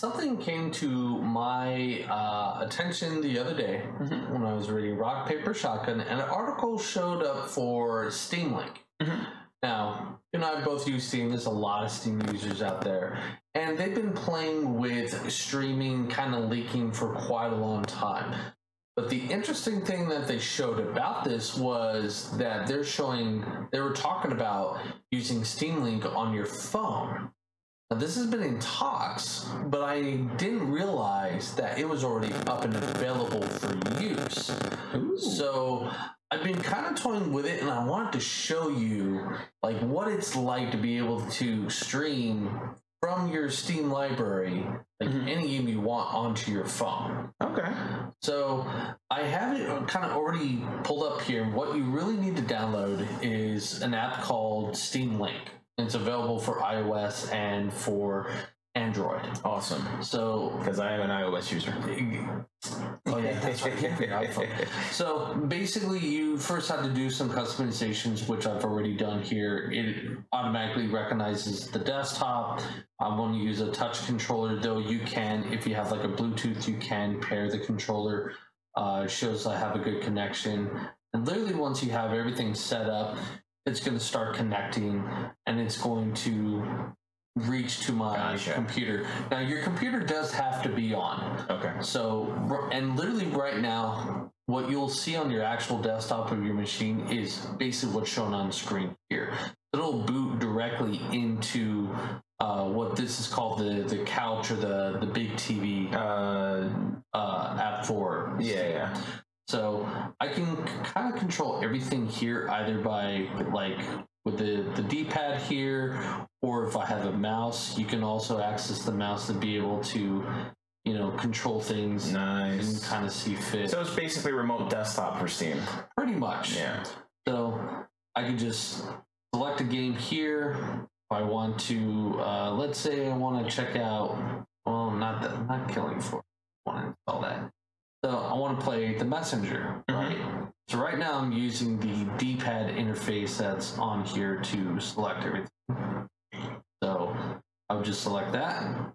Something came to my uh, attention the other day Mhm. when I was reading Rock Paper Shotgun, and an article showed up for Steam Link. Mhm. Now, you and I both use Steam. There's a lot of Steam users out there, and they've been playing with streaming, kind of leaking for quite a long time. But the interesting thing that they showed about this was that they're showing, they were talking about using Steam Link on your phone. This has been in talks, but I didn't realize that it was already up and available for use. Ooh. So I've been kind of toying with it, and I wanted to show you like what it's like to be able to stream from your Steam library, like Mhm. any game you want, onto your phone. okay. So I have it kind of already pulled up here. What you really need to download is an app called Steam Link. It's available for iOS and for Android. Awesome. So Because I am an iOS user. Oh yeah, that's right. IPhone. So basically, you first have to do some customizations, which I've already done here. It automatically recognizes the desktop. I'm going to use a touch controller, though you can, if you have like a Bluetooth, you can pair the controller. Uh, it shows I have a good connection. And literally, once you have everything set up, it's going to start connecting, and it's going to reach to my Gotcha. computer. Now, your computer does have to be on. Okay. So, and literally right now, what you'll see on your actual desktop of your machine is basically what's shown on the screen here. It'll boot directly into uh, what this is called the the couch or the the big TV Uh, uh, app for. yeah, yeah. So I can kind of control everything here either by like with the the D-pad here, or if I have a mouse, you can also access the mouse to be able to, you know, control things and Nice. kind of see fit. So it's basically remote desktop for Steam. Pretty much. Yeah. So I can just select a game here. If I want to, uh, let's say I want to check out, well, not that, not Killing Floor. I want to install that. So I want to play The Messenger, mm-hmm. right? So right now I'm using the D-pad interface that's on here to select everything. So I would just select that,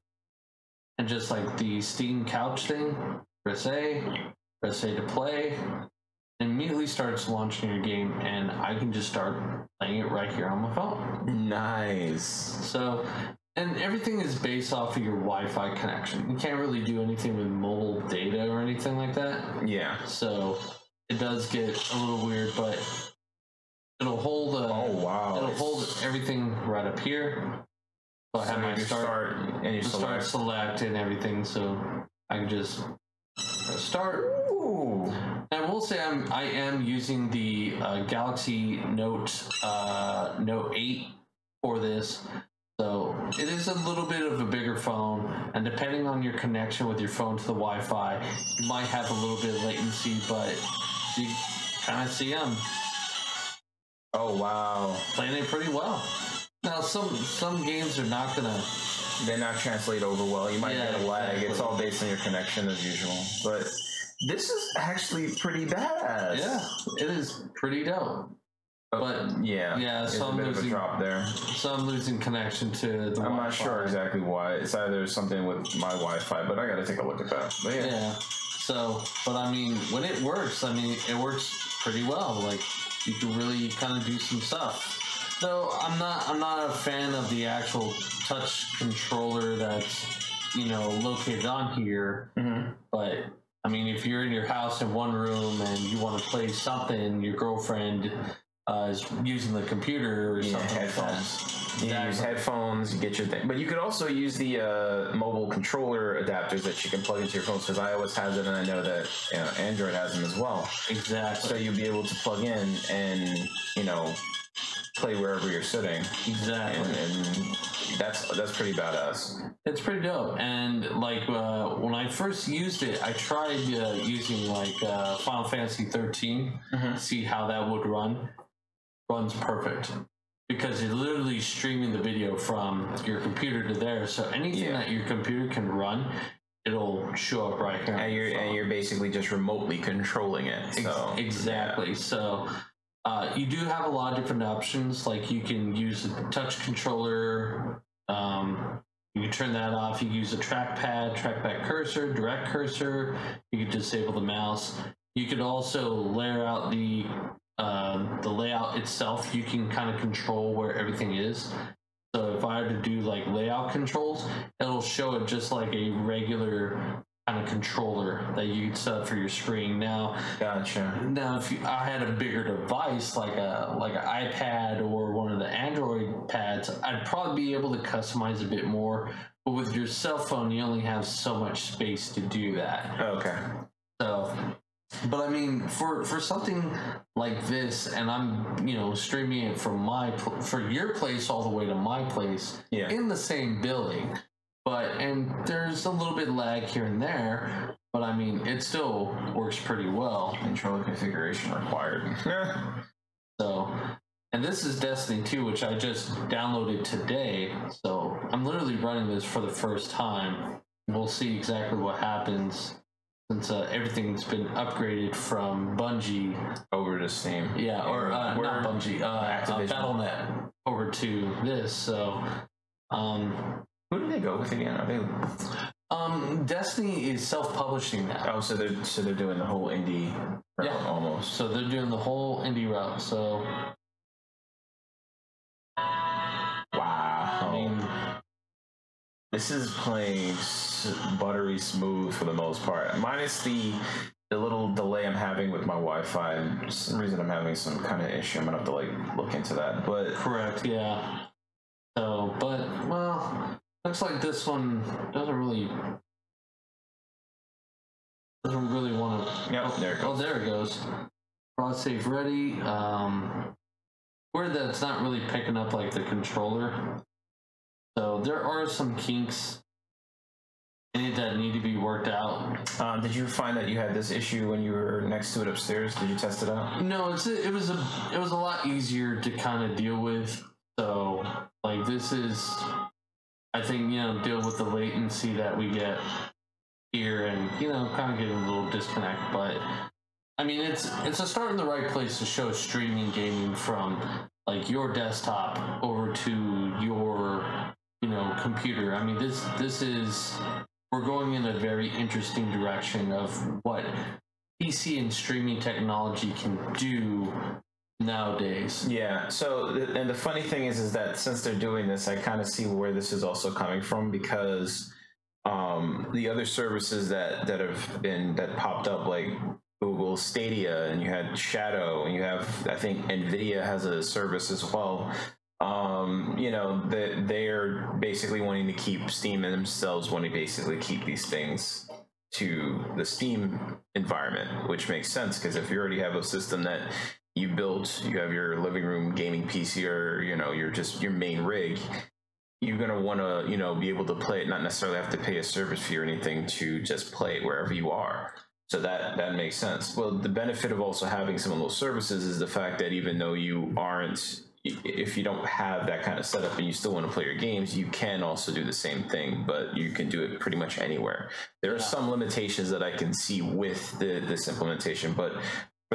and just like the Steam couch thing, press A, press A to play, immediately starts launching your game and I can just start playing it right here on my phone. Nice. So, and everything is based off of your Wi-Fi connection. You can't really do anything with mobile data or anything like that. Yeah. So it does get a little weird, but it'll hold. A, Oh wow. It'll hold everything right up here. So I have my start, start and you start select. select and everything. So I can just start. Ooh. I will say I'm I am using the uh, Galaxy Note uh, Note 8 for this. So it is a little bit of a bigger phone, and depending on your connection with your phone to the Wi-Fi, you might have a little bit of latency, but you kind of see I'm Oh wow. playing it pretty well. Now some some games are not gonna They're not translate over well. You might Yeah, get a lag. It's all based on your connection as usual. But this is actually pretty badass. yeah, it is pretty dope. But Yeah. Yeah, so a I'm bit of a losing- drop there. so I'm losing connection to the I'm not Wi-Fi. sure exactly why. It's either something with my Wi-Fi, but I got to take a look at that. But yeah. Yeah. So, but I mean, when it works, I mean, it works pretty well. Like, you can really kind of do some stuff. Though I'm not, I'm not a fan of the actual touch controller that's, you know, located on here. Mhm. But I mean, if you're in your house in one room and you want to play something, your girlfriend uh, is using the computer or Yeah, something headphones. You use headphones, you get your thing. But you could also use the uh, mobile controller adapters that you can plug into your phones because iOS has it, and I know that you know, Android has them as well. Exactly. So you'll be able to plug in and you know play wherever you're sitting, exactly. and, and that's that's pretty badass. It's pretty dope. And like uh, when I first used it, I tried uh, using like uh, Final Fantasy 13, Mhm. see how that would run. Runs perfect because you're literally streaming the video from your computer to there. So anything Yeah. that your computer can run, it'll show up right here. And you're and you're basically just remotely controlling it. Ex- So exactly. So uh, you do have a lot of different options. Like you can use a touch controller. Um, You can turn that off. You can use a trackpad, trackpad cursor, direct cursor. You can disable the mouse. You could also layer out the uh, the layout itself. You can kind of control where everything is. So if I were to do like layout controls, it'll show it just like a regular kind of controller that you set up for your screen. Now, Gotcha. now if you, I had a bigger device like a like an iPad or one of the Android pads, I'd probably be able to customize a bit more. But with your cell phone, you only have so much space to do that. Okay. But I mean, for for something like this, and I'm you know streaming it from my pl- for your place all the way to my place Yeah. in the same building, but and there's a little bit lag here and there, but I mean it still works pretty well. Controller configuration required. So, and this is Destiny 2, which I just downloaded today. So I'm literally running this for the first time. We'll see exactly what happens since uh, everything's been upgraded from Bungie, Over to Steam. yeah, or uh, not Bungie, uh, uh, Activision. Battle.net over to this. So, um, Who do they go with again? Are they? um, Destiny is self-publishing now. Oh, so they're so they're doing the whole indie route Yeah. almost. So they're doing the whole indie route. So This is playing buttery smooth for the most part, minus the the little delay I'm having with my Wi-Fi. And some reason, I'm having some kind of issue. I'm gonna have to like look into that. But Correct, yeah. So, but, well, looks like this one doesn't really. Doesn't really want to. Yep, there it Oh, goes. there it goes. Broad safe ready. Um, weird that it's not really picking up like the controller. There are some kinks in it that need to be worked out. um, did you find that you had this issue when you were next to it upstairs? Did you test it out? No, it's it was a it was a lot easier to kind of deal with. So like this is, I think you know deal with the latency that we get here, and you know kind of getting a little disconnect. But I mean it's it's a start in the right place to show streaming gaming from like your desktop over to your you know computer. I mean this this is we're going in a very interesting direction of what PC and streaming technology can do nowadays. Yeah. So, and the funny thing is, is that since they're doing this, I kind of see where this is also coming from because um, the other services that that have been that popped up, like Google Stadia, and you had Shadow, and you have I think Nvidia has a service as well. You know, that they are basically wanting to keep Steam and themselves wanting to basically keep these things to the Steam environment, which makes sense because if you already have a system that you built, you have your living room gaming PC or you know your just your main rig, you're gonna want to you know be able to play it, not necessarily have to pay a service fee or anything to just play it wherever you are. So that that makes sense. Well, the benefit of also having some of those services is the fact that even though you aren't if you don't have that kind of setup and you still want to play your games, you can also do the same thing, but you can do it pretty much anywhere. There are some limitations that I can see with the, this implementation, but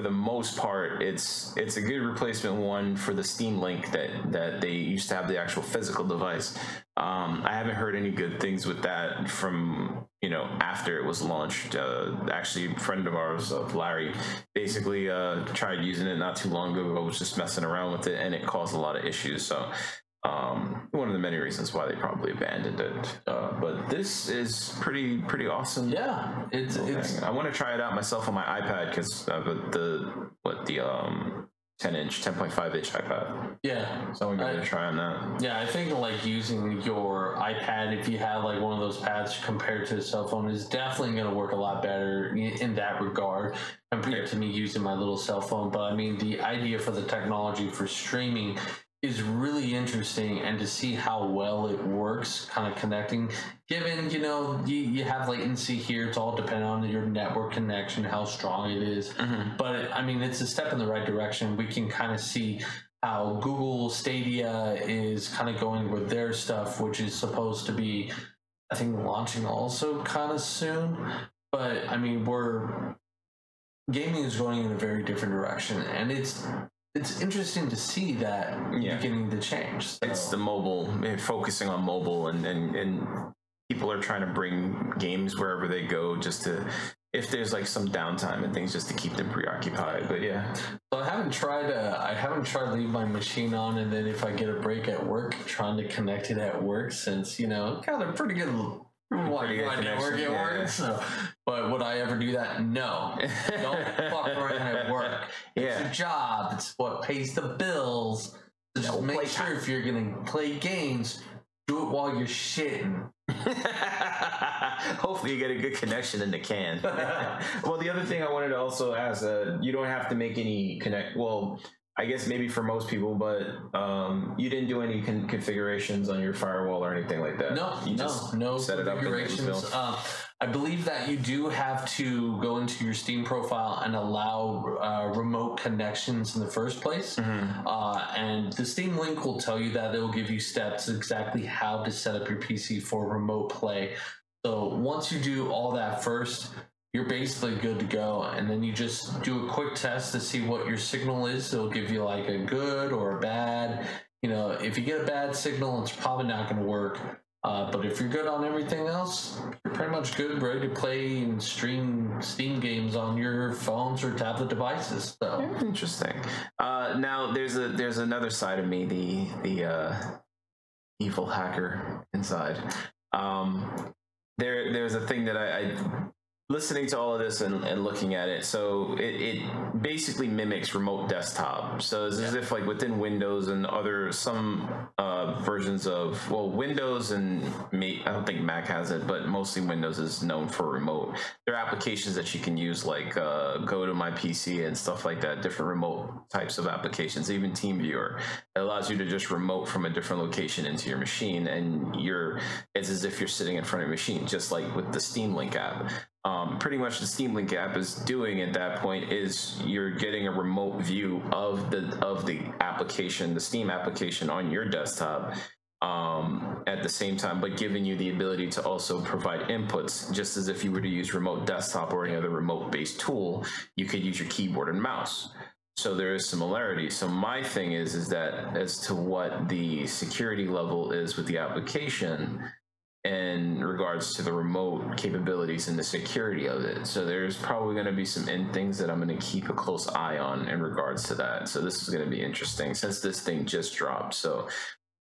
for the most part, it's it's a good replacement one for the Steam Link that that they used to have the actual physical device. Um, I haven't heard any good things with that from you know after it was launched. Uh, actually, a friend of ours, uh, Larry, basically uh, tried using it not too long ago. I was just messing around with it, and it caused a lot of issues. So um, one of the many reasons why they probably abandoned it. Uh, but this is pretty pretty awesome. Yeah, it's it's. I want to try it out myself on my iPad because uh, the, the what the um 10 inch, 10.5 inch iPad. yeah. So I'm gonna give it I- a try on that. Yeah, I think like using your iPad if you have like one of those pads compared to a cell phone is definitely going to work a lot better in, in that regard compared to me using my little cell phone. But I mean, the idea for the technology for streaming is really interesting and to see how well it works kind of connecting given you know you, you have latency here it's all dependent on your network connection how strong it is mm-hmm. but I mean, it's a step in the right direction. We can kind of see how Google Stadia is kind of going with their stuff, which is supposed to be, I think, launching also kind of soon. But I mean, we're gaming is going in a very different direction, and it's it's interesting to see that Yeah. beginning to change. So. it's the mobile eh, focusing on mobile and, and and people are trying to bring games wherever they go just to if there's like some downtime and things just to keep them preoccupied but yeah So I haven't tried. Uh, I haven't tried leave my machine on, and then if I get a break at work, trying to connect it at work, since you know, got a pretty good. Wi-Fi network at work, so. But would I ever do that? No. Don't fuck around at work. It's yeah a job. What pays the bills. So just No make sure if you're gonna play games, do it while you're shitting. Hopefully, you get a good connection in the can. well, the other thing I wanted to also ask, uh, you don't have to make any connect. Well, I guess maybe for most people, but um, you didn't do any con- configurations on your firewall or anything like that. No, you no, just no set it up and it configurations. Uh, I believe that you do have to go into your Steam profile and allow uh, remote connections in the first place. Mhm. Uh, and the Steam link will tell you that it will give you steps exactly how to set up your PC for remote play. So once you do all that first, you're basically good to go. And then you just do a quick test to see what your signal is. It'll give you like a good or a bad. You know, if you get a bad signal, it's probably not going to work. Uh, but if you're good on everything else, you're pretty much good, ready to play and stream Steam games on your phones or tablet devices. So. Interesting. Uh, now there's a there's another side of me, the the uh, evil hacker inside. Um, there there's a thing that I, I listening to all of this and, and looking at it. So it, it basically mimics remote desktop. So it's as if like within Windows and other some uh, versions of well Windows and me I don't think Mac has it, but mostly Windows is known for remote. There are applications that you can use like uh, GoToMyPC and stuff like that. Different remote types of applications, even TeamViewer. It allows you to just remote from a different location into your machine, and you're it's as if you're sitting in front of your machine, just like with the Steam Link app um, pretty much the Steam Link app is doing at that point is you're getting a remote view of the of the application, the Steam application on your desktop um, at the same time, but giving you the ability to also provide inputs, just as if you were to use remote desktop or any other remote based tool, you could use your keyboard and mouse. So there is similarity. So my thing is is that as to what the security level is with the application, in regards to the remote capabilities and the security of it. So there's probably going to be some in things that I'm going to keep a close eye on in regards to that. So this is going to be interesting since this thing just dropped. So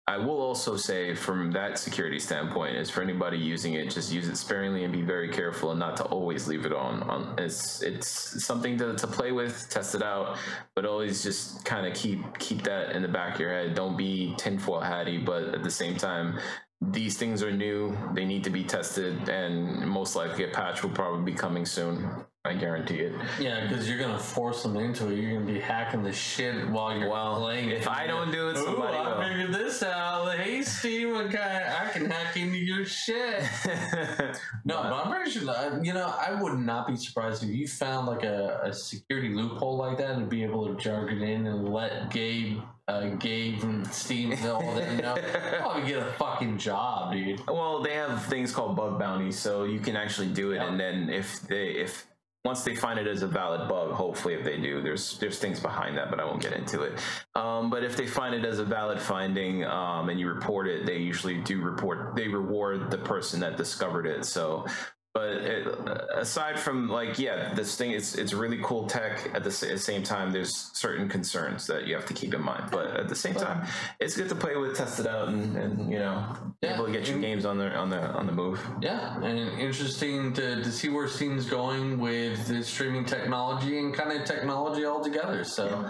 I will also say from that security standpoint is for anybody using it, just use it sparingly and be very careful and not to always leave it on. on it's it's something to, to play with, test it out, but always just kind of keep keep that in the back of your head. Don't be tinfoil hatty, but at the same time, these things are new. They need to be tested, and most likely a patch will probably be coming soon. I guarantee it. Yeah, because you're gonna force them into it. You're gonna be hacking the shit while you're Well, playing. if. I don't do it, somebody Ooh, I figured this out. Hey, Steve, I can, I can hack into your shit. No, but I'm pretty sure you know I would not be surprised if you found like a, a security loophole like that and be able to jargon in and let Gabe, uh, Gabe and Steve and all that know. Probably get a fucking job, dude. Well, they have things called bug bounties, so you can actually do it, Yep. and then if they if once they find it as a valid bug, hopefully if they do, there's there's things behind that, but I won't get into it. Um, but if they find it as a valid finding um, and you report it, they usually do report. They reward the person that discovered it. So. But it, aside from like, yeah, this thing is it's really cool tech. At the same time, there's certain concerns that you have to keep in mind. But at the same time, it's good to play with, test it out, and, and you know, Yeah, able to get your games on the on the on the move. Yeah, and interesting to, to see where Steam's going with the streaming technology and kind of technology altogether. So,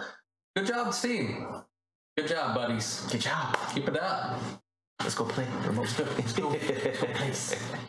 good job, Steam. Good job, buddies. Good job. Keep it up. Let's go play remote. Let's go. Let's go. Let's go play.